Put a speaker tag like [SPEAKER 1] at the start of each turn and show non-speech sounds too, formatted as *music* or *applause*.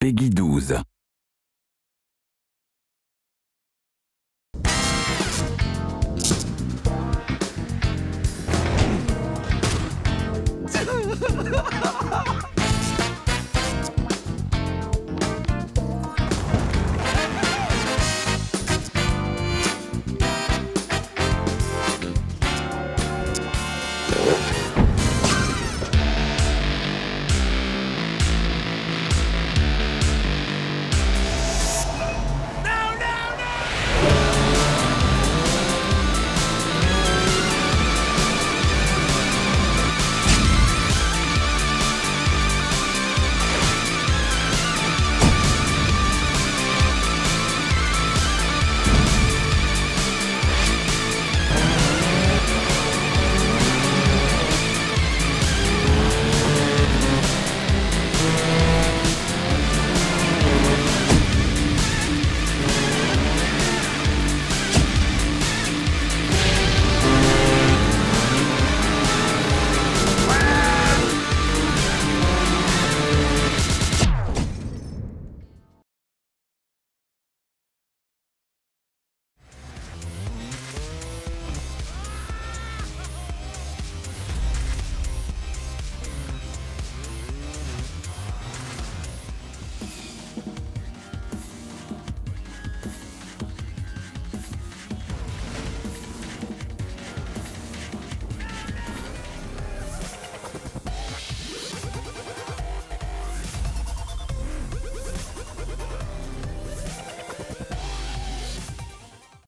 [SPEAKER 1] Peggy 12. *laughs*